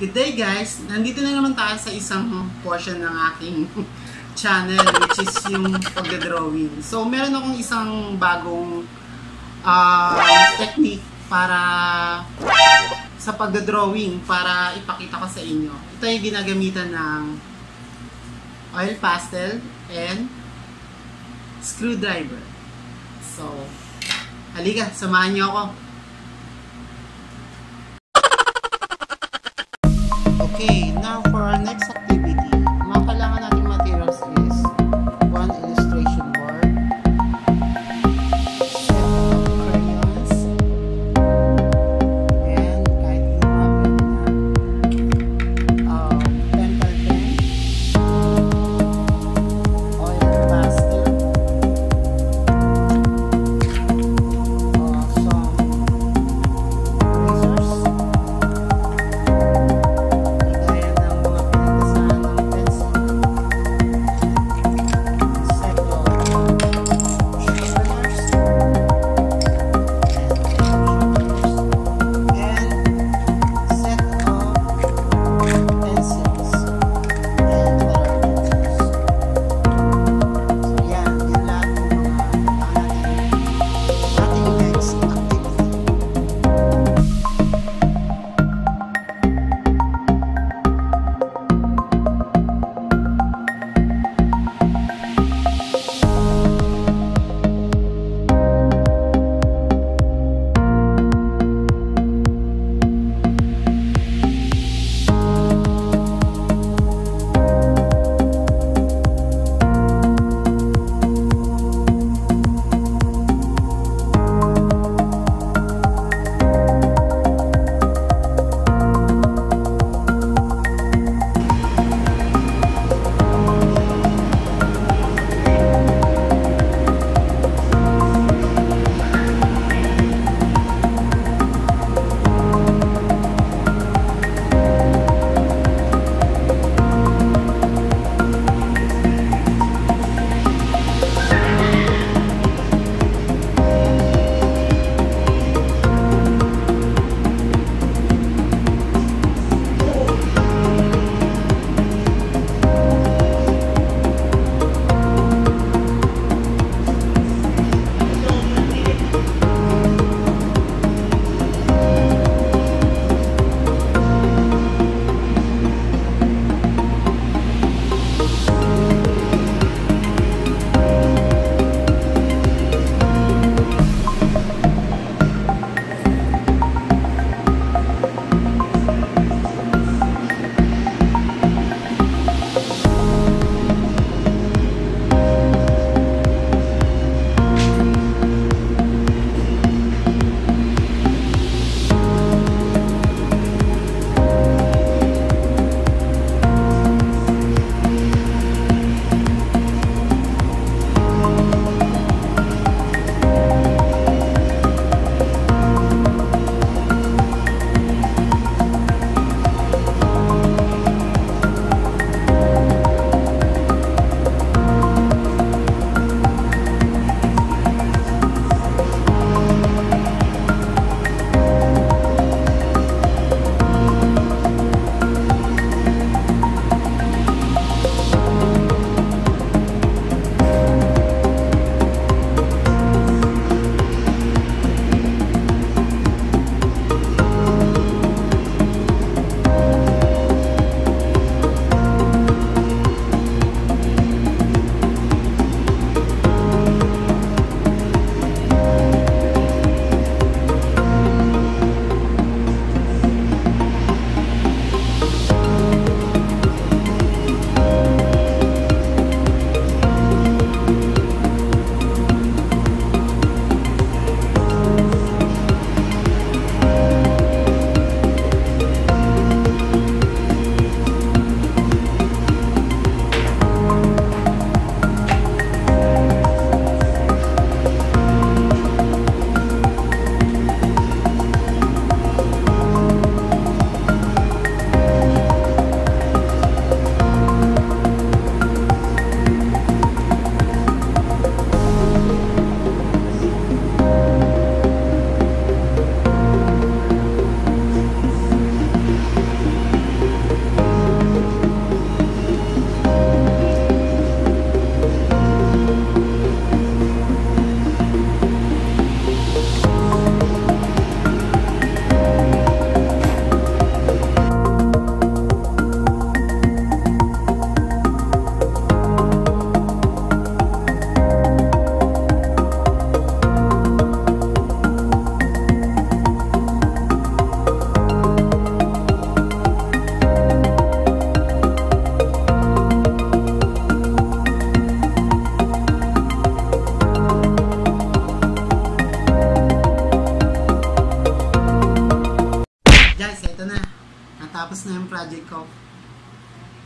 Good day guys! Nandito na naman tayo sa isang portion ng aking channel which is yung pagdodrawing. So meron akong isang bagong uh, technique para sa pagdodrawing para ipakita ko sa inyo. Ito yung ginagamitan ng oil pastel and screwdriver. So, halika, samahan niyo ako. walking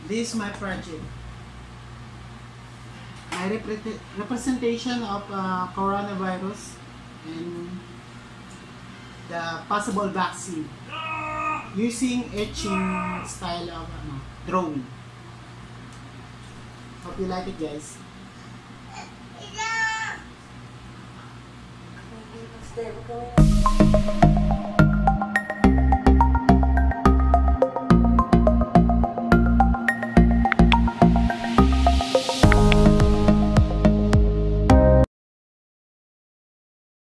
This is my project. My repre- representation of uh, coronavirus and the possible vaccine using etching style of ano, drawing. Hope you like it guys. Huwag kang-